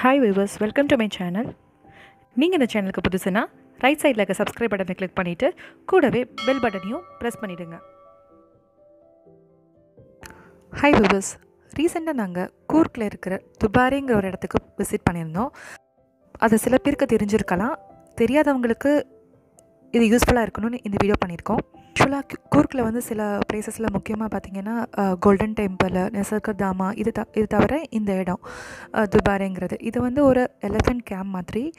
Hi viewers welcome to my channel நீங்கள் இந்த சேனலுக்கு புதுசுனா ரைட் சைடில் இருக்க சப்ஸ்கிரைப் பட்டனை கிளிக் பண்ணிவிட்டு கூடவே பெல் பட்டனையும் ப்ரெஸ் பண்ணிவிடுங்க ஹாய் வியூவர்ஸ் ரீசெண்டாக நாங்கள் கூர்க்கில் இருக்கிற துபாரிங்கிற ஒரு இடத்துக்கு விசிட் பண்ணியிருந்தோம். அது சில பேருக்கு தெரிஞ்சிருக்கலாம். தெரியாதவங்களுக்கு இது யூஸ்ஃபுல்லாக இருக்கணும்னு இந்த வீடியோ பண்ணியிருக்கோம். ஆக்சுவலாக கூர்க்கில் வந்து சில பிளேசஸில் முக்கியமாக பார்த்தீங்கன்னா கோல்டன் டெம்பிள் நெசர்கர் தாமா இது த இது தவிர இந்த இடம் துபாரேங்கிறது இது வந்து ஒரு எலிஃபென்ட் கேம்ப் மாதிரி.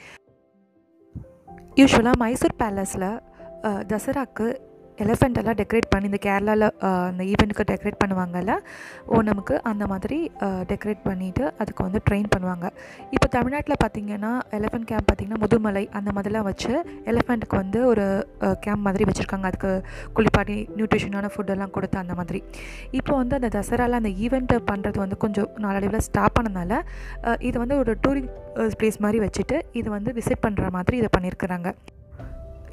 யூஸ்வலாக மைசூர் பேலஸில் தசராக்கு எலஃபெண்ட்டெல்லாம் டெக்கரேட் பண்ணி இந்த கேரளாவில் அந்த ஈவெண்ட்டுக்கு டெக்கரேட் பண்ணுவாங்கல்ல ஓணமுக்கு அந்த மாதிரி டெக்கரேட் பண்ணிவிட்டு அதுக்கு வந்து ட்ரெயின் பண்ணுவாங்க. இப்போ தமிழ்நாட்டில் பார்த்தீங்கன்னா எலஃபெண்ட் கேம்ப் பார்த்தீங்கன்னா முதுமலை அந்த மாதிரிலாம் வச்சு எலஃபெண்ட்டுக்கு வந்து ஒரு கேம்ப் மாதிரி வச்சுருக்காங்க. அதுக்கு குளிப்பாட்டி நியூட்ரிஷனான ஃபுட்டெல்லாம் கொடுத்து அந்த மாதிரி. இப்போ வந்து அந்த தசராவில் அந்த ஈவெண்ட்டை பண்ணுறது வந்து கொஞ்சம் நாளடைவில் ஸ்டாப் பண்ணனால இது வந்து ஒரு டூரிங் ப்ளேஸ் மாதிரி வச்சுட்டு இது வந்து விசிட் பண்ணுற மாதிரி இதை பண்ணியிருக்கிறாங்க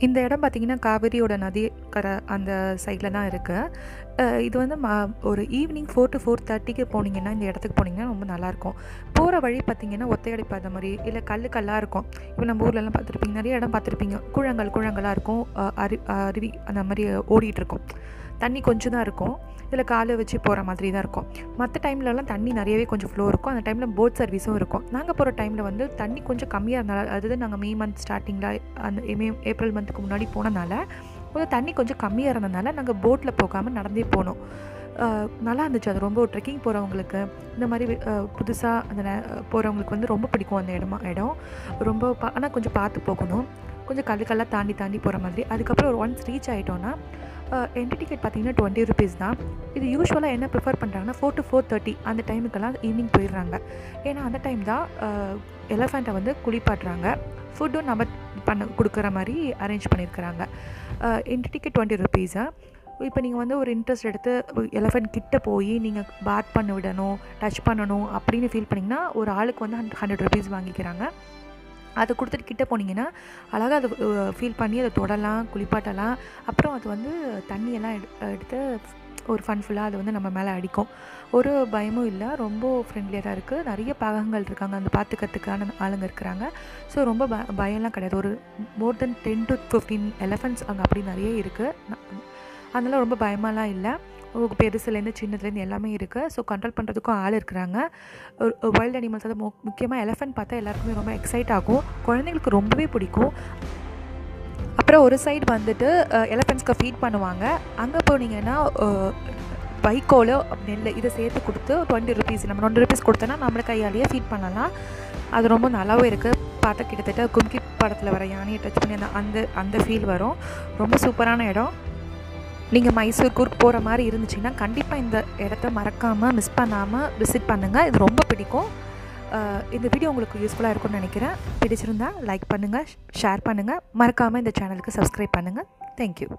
இந்த இடம் பார்த்திங்கன்னா காவிரியோட நதி கரை அந்த சைடில் தான் இருக்குது இது வந்து ம ஒரு ஈவினிங் ஃபோர் டு ஃபோர் தேர்ட்டிக்கு போனீங்கன்னா இந்த இடத்துக்கு போனீங்கன்னா ரொம்ப நல்லாயிருக்கும் போகிற வழி பார்த்திங்கன்னா ஒத்தையடி பாதை மாதிரி இல்லை கல் கல்லாக இருக்கும். இப்போ நம்ம ஊர்லலாம் பார்த்துருப்பீங்க நிறைய இடம் பார்த்துருப்பீங்க குழங்கள் குழங்களாக இருக்கும். அரு அருவி அந்த மாதிரி ஓடிட்டுருக்கும் தண்ணி கொஞ்சம் தான் இருக்கும். இதில் காலை வச்சு போகிற மாதிரி தான் இருக்கும் மற்ற டைம்லலாம் தண்ணி நிறையவே கொஞ்சம் ஃப்ளோ இருக்கும். அந்த டைமில் போட் சர்வீஸும் இருக்கும். நாங்கள் போகிற டைமில் வந்து தண்ணி கொஞ்சம் கம்மியாக இருந்தனால அதாவது நாங்கள் மே மந்த் ஸ்டார்டிங்கில் அந்த மே ஏப்ரல் மந்த்துக்கு முன்னாடி போனனால கொஞ்சம் தண்ணி கொஞ்சம் கம்மியாக இருந்தனால நாங்கள் போட்டில் போகாமல் நடந்தே போனோம். நல்லா இருந்துச்சு. அது ரொம்ப ட்ரெக்கிங் போகிறவங்களுக்கு இந்த மாதிரி புதுசாக அந்த போகிறவங்களுக்கு வந்து ரொம்ப பிடிக்கும் அந்த இடமா இடம். ரொம்ப பா ஆனால் கொஞ்சம் பார்த்து போகணும். கொஞ்சம் கல்லுக்கெல்லாம் தாண்டி தாண்டி போகிற மாதிரி. அதுக்கப்புறம் ஒரு ஒன்ஸ் ரீச் ஆகிட்டோன்னா என்ட்ரி டிக்கெட் பார்த்தீங்கன்னா டுவெண்ட்டி ருபீஸ் தான். இது யூஸ்வலாக என்ன ப்ரிஃபர் பண்ணுறாங்கன்னா ஃபோர் டு ஃபோர் தேர்ட்டி அந்த டைமுக்கெல்லாம் ஈவினிங் போயிடுறாங்க. ஏன்னா அந்த டைம் தான் எலஃபெண்ட்டை வந்து குளிப்பாட்டுறாங்க. ஃபுட்டும் நம்ம பண்ண கொடுக்குற மாதிரி அரேஞ்ச் பண்ணியிருக்கிறாங்க. என்ட்ரி டிக்கெட் டுவெண்ட்டி ருபீஸா இப்போ நீங்கள் வந்து ஒரு இன்ட்ரெஸ்ட் எடுத்து எலஃபண்ட் கிட்ட போய் நீங்கள் பாத் பண்ண விடணும் டச் பண்ணணும் அப்படின்னு ஃபீல் பண்ணிங்கன்னா ஒரு ஆளுக்கு வந்து ஹண்ட்ரட் ருபீஸ் வாங்கிக்கிறாங்க. அதை கொடுத்துட்டு கிட்டே போனீங்கன்னா அழகாக அதை ஃபீல் பண்ணி அதை தொடலாம் குளிப்பாட்டலாம். அப்புறம் அது வந்து தண்ணியெல்லாம் எடு எடுத்து ஒரு ஃபன்ஃபுல்லாக அது வந்து நம்ம மேலே அடிக்கும். ஒரு பயமும் இல்லை. ரொம்ப ஃப்ரெண்ட்லியாக தான் இருக்குது நிறைய பாகங்கள் இருக்காங்க. அந்த பார்த்துக்கிறதுக்கான ஆளுங்க இருக்கிறாங்க. ஸோ ரொம்ப ப பயம்லாம் கிடையாது. ஒரு more than ten to fifteen elephants அங்கே அப்படி நிறைய இருக்குது அதனால் ரொம்ப பயமாலாம் இல்லை. உங்களுக்கு பெருசுலேருந்து சின்னதுலேருந்து எல்லாமே இருக்குது ஸோ கண்ட்ரோல் பண்ணுறதுக்கும் ஆள் இருக்கிறாங்க. வைல்டு அனிமல்ஸ் அது மு- முக்கியமாக எலஃபென்ட் பார்த்தா எல்லாருக்குமே ரொம்ப எக்ஸைட் ஆகும். குழந்தைங்களுக்கு ரொம்பவே பிடிக்கும். அப்புறம் ஒரு சைடு வந்துட்டு எலஃபென்ட்ஸ்க்கு ஃபீட் பண்ணுவாங்க. அங்கே போனீங்கன்னா வைக்கோலோ நெல் இதை சேர்த்து கொடுத்து டுவெண்ட்டி ருபீஸ் நம்ம டுவெண்ட்டி ருபீஸ் கொடுத்தோன்னா நம்மளை கையாலேயே ஃபீட் பண்ணலாம். அது ரொம்ப நல்லாவும் இருக்குது பார்த்தா கிட்டத்தட்ட கும்கி படத்தில் வர யானையை டச் பண்ணி அந்த அந்த அந்த ஃபீல் வரும். ரொம்ப சூப்பரான இடம். நீங்கள் மைசூர் கூர்க் போகிற மாதிரி இருந்துச்சுன்னா கண்டிப்பாக இந்த இடத்த மறக்காமல் மிஸ் பண்ணாமல் விசிட் பண்ணுங்கள் இது ரொம்ப பிடிக்கும். இந்த வீடியோ உங்களுக்கு யூஸ்ஃபுல்லாக இருக்கும்னு நினைக்கிறேன். பிடிச்சிருந்தா லைக் பண்ணுங்கள் ஷேர் பண்ணுங்கள் மறக்காமல் இந்த சேனலுக்கு சப்ஸ்கிரைப் பண்ணுங்கள் தேங்க்யூ